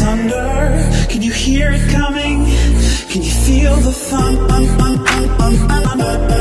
thunder? Can you hear it coming? Can you feel the thump? Um, um, um,